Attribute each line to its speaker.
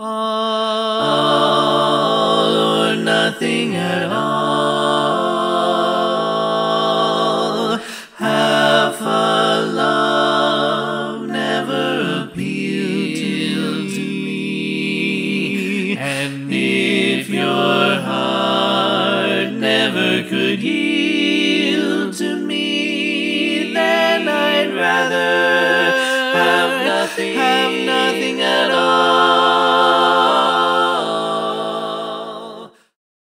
Speaker 1: All or nothing at all. Half a love never appealed to me. And if your heart never could yield to me, then I'd rather have nothing, have nothing at all.